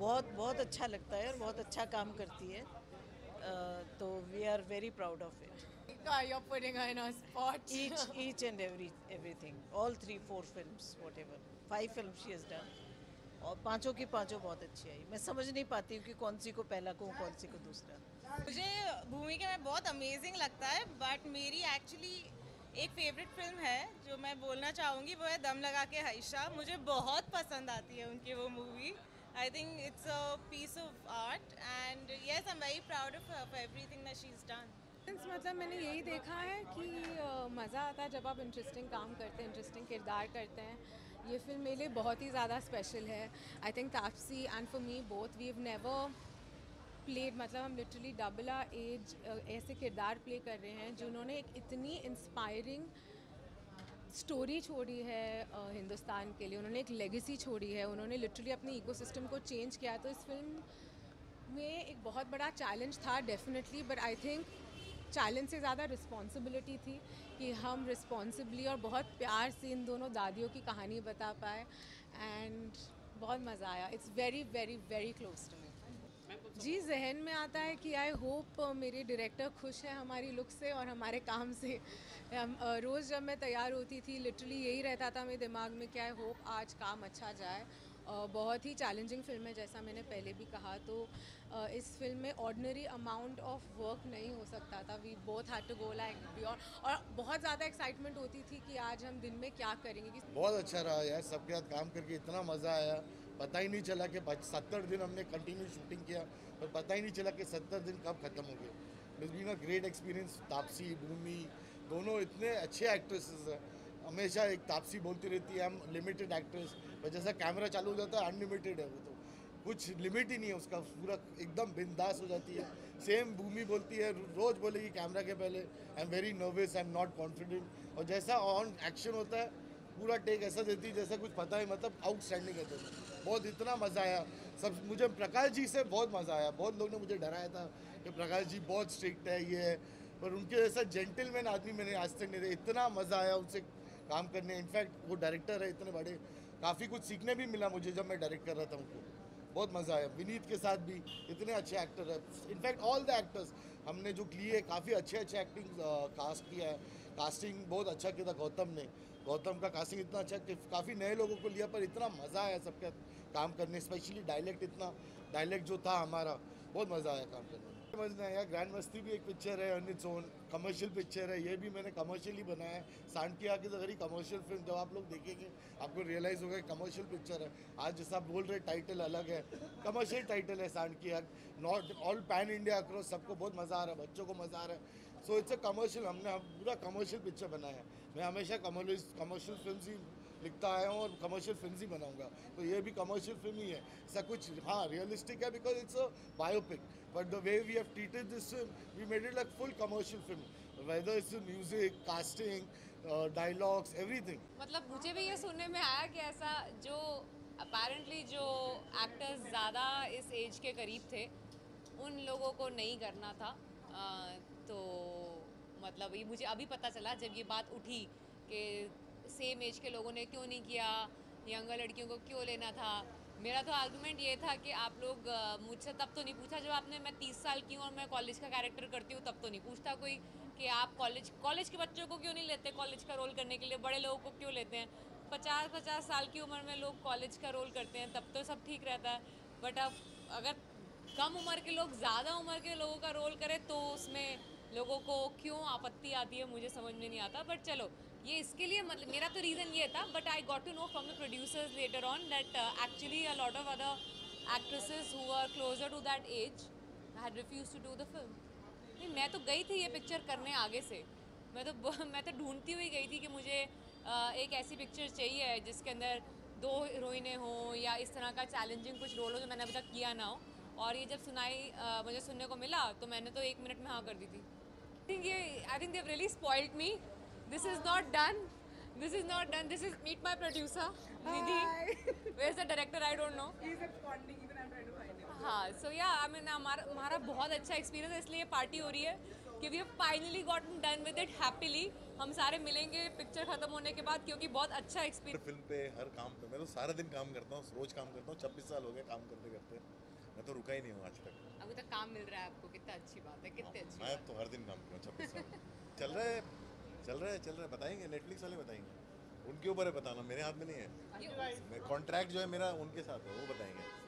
बहुत बहुत अच्छा लगता है और बहुत अच्छा काम करती है। तो we are very proud of it you're putting her in a spot. each each and every everything. All three four films whatever. Five films she has done. और पाँचों की पाँचों बहुत अच्छी आई। मैं समझ नहीं पाती हूँ कि कौन सी को पहला कहूँ कौन सी को दूसरा। मुझे भूमिका में बहुत अमेजिंग लगता है बट मेरी एक्चुअली एक फेवरेट फ़िल्म है जो मैं बोलना चाहूँगी वो है दम लगा के हईशा। मुझे बहुत पसंद आती है उनकी वो movie think it's a piece of art and yes I am very proud of for everything that she is done मतलब मैंने यही देखा है कि मज़ा आता है जब आप इंटरेस्टिंग काम करते हैं इंटरेस्टिंग किरदार करते हैं। ये फ़िल्म मेरे लिए बहुत ही ज़्यादा स्पेशल है। I think Taapsee and for me both we have never played मतलब हम लिटरली डबल आ एज ऐसे किरदार प्ले कर रहे हैं जिन्होंने एक इतनी इंस्पायरिंग स्टोरी छोड़ी है हिंदुस्तान के लिए, उन्होंने एक लेगेसी छोड़ी है, उन्होंने लिटरली अपने इकोसिस्टम को चेंज किया तो इस फ़िल्म में एक बहुत बड़ा चैलेंज था definitely but I think challenge से ज़्यादा रिस्पॉन्सिबिलिटी थी कि हम रिस्पॉन्सिबली और बहुत प्यार से इन दोनों दादियों की कहानी बता पाए एंड बहुत मज़ा आया। It's very very very close to me जी, जहन में आता है कि आई होप मेरे डायरेक्टर खुश है हमारी लुक से और हमारे काम से। रोज़ जब मैं तैयार होती थी लिटरली यही रहता था मेरे दिमाग में कि आई होप आज काम अच्छा जाए। बहुत ही चैलेंजिंग फ़िल्म है, जैसा मैंने पहले भी कहा। तो इस फ़िल्म में ऑर्डनरी अमाउंट ऑफ़ वर्क नहीं हो सकता था। We both had to go like beyond और बहुत ज़्यादा एक्साइटमेंट होती थी कि आज हम दिन में क्या करेंगे। बहुत अच्छा रहा यार, सबके साथ काम करके इतना मज़ा आया। पता ही नहीं चला कि सत्तर दिन हमने कंटिन्यू शूटिंग किया, पर पता ही नहीं चला कि सत्तर दिन कब ख़त्म हो गए। Been a great experience Taapsee, Bhumi, दोनों इतने अच्छे एक्ट्रेसेस हैं। हमेशा एक तापसी बोलती रहती है, हम लिमिटेड एक्ट्रेस पर जैसा कैमरा चालू हो जाता है अनलिमिटेड है वो तो। कुछ लिमिट ही नहीं है उसका, पूरा एकदम बिंदास हो जाती है। सेम भूमि बोलती है रोज़ बोलेगी कैमरा के पहले I am very nervous I am not confident और जैसा ऑन एक्शन होता है पूरा टेक ऐसा देती है जैसा कुछ पता ही मतलब आउटस्टैंडिंग है तो बहुत इतना मज़ा आया। सब, मुझे प्रकाश जी से बहुत मज़ा आया। बहुत लोग ने मुझे डराया था कि प्रकाश जी बहुत स्ट्रिक्ट है, ये है। पर उनके जैसा जेंटलमैन आदमी मैंने आज तक नहीं इतना मज़ा आया उनसे काम करने। इनफैक्ट वो डायरेक्टर है, इतने बड़े। काफ़ी कुछ सीखने भी मिला मुझे जब मैं डायरेक्ट कर रहा था उनको। बहुत मज़ा आया। विनीत के साथ भी इतने अच्छे एक्टर है। इनफैक्ट ऑल द एक्टर्स हमने जो किए, काफ़ी अच्छे अच्छे एक्टिंग कास्ट किया है। कास्टिंग बहुत अच्छा किया था गौतम ने। गौतम का कास्टिंग इतना अच्छा कि काफ़ी नए लोगों को लिया, पर इतना मज़ा आया सबके काम करने स्पेशली डायलेक्ट इतना डायलेक्ट जो था हमारा, बहुत मज़ा आया काम करने में। समझना है ग्रैंड मस्ती भी एक पिक्चर है इट्स ओन कमर्शियल पिक्चर है, ये भी मैंने कमर्शियली बनाया है। सांटिया की वेरी कमर्शियल फ़िल्म जब आप लोग देखेंगे, आपको रियलाइज़ होगा कमर्शियल पिक्चर है। आज जैसा आप बोल रहे टाइटल अलग है कमर्शियल टाइटल है सांटिया not all pan India across सबको बहुत मज़ा आ रहा है, बच्चों को मज़ा आ रहा है। सो इट्स अ कमर्शियल हमने पूरा कमर्शियल पिक्चर बनाया है। मैं हमेशा कमर्शियल फ़िल्म ही लिखता आया हूँ और कमर्शियल फ़िल्म ही बनाऊँगा। तो ये भी कमर्शियल फ़िल्म ही है। ऐसा कुछ हाँ रियलिस्टिक है because it's a biopic but the way we have treated this film we made it like full commercial film whether its music casting dialogues everything मतलब मुझे भी ये सुनने में आया कि ऐसा जो अपेरेंटली जो एक्टर्स ज़्यादा इस एज के करीब थे उन लोगों को नहीं करना था। आ, तो मतलब ये मुझे अभी पता चला जब ये बात उठी कि सेम एज के लोगों ने क्यों नहीं किया यंगर लड़कियों को क्यों लेना था? मेरा तो आर्गूमेंट ये था कि आप लोग मुझसे तब तो नहीं पूछा जब आपने मैं तीस साल की हूँ और मैं कॉलेज का कैरेक्टर करती हूँ, तब तो नहीं पूछता कोई कि आप कॉलेज कॉलेज के बच्चों को क्यों नहीं लेते? कॉलेज का रोल करने के लिए बड़े लोगों को क्यों लेते हैं? पचास पचास साल की उम्र में लोग कॉलेज का रोल करते हैं, तब तो सब ठीक रहता है। बट अब अगर कम उम्र के लोग, ज़्यादा उम्र के लोगों का रोल करें तो उसमें लोगों को क्यों आपत्ति आती है मुझे समझ में नहीं आता बट चलो ये इसके लिए मतलब मेरा तो रीज़न ये था but I got to know from the producers later on that actually a lot of other actresses who are closer to that age had refuse to do the film नहीं मैं तो गई थी ये पिक्चर करने आगे से। मैं तो मैं तो ढूंढती हुई गई थी कि मुझे uh, एक ऐसी पिक्चर चाहिए जिसके अंदर दो हीरोइनें हों या इस तरह का चैलेंजिंग कुछ रोल हो जो मैंने अभी तक किया ना हो। और ये जब सुनाई uh, मुझे सुनने को मिला तो मैंने तो एक मिनट में हाँ कर दी थी। थिंक ये I think Dev really spoiled me This is not done. This is not done. This is meet my producer, Nidhi. Where's the director? I don't know. He's absconding. Even I'm trying to find him. हाँ, so yeah, I mean हमारा हमारा बहुत अच्छा experience है इसलिए party हो रही है कि we have finally gotten done with it happily हम सारे मिलेंगे पिक्चर खत्म होने के बाद क्योंकि बहुत अच्छा एक्सपीरियंस फ़िल्म पे हर काम पे मैं तो सारा दिन काम करता हूँ रोज काम करता हूँ छब्बीस साल हो गए काम करते करते मैं तो रुका ही नहीं हूँ आज तक अभी तक काम मिल रहा है आपको कितना अच्छी बात है कितनी मैं तो हर दिन काम किया छब्बीस साल। चल रहे है चल रहे है चल रहे है बताएँगे नेटफ्लिक्स वाले बताएँगे। उनके ऊपर है बताना मेरे हाथ में नहीं है। कॉन्ट्रैक्ट जो है मेरा उनके साथ है वो बताएँगे।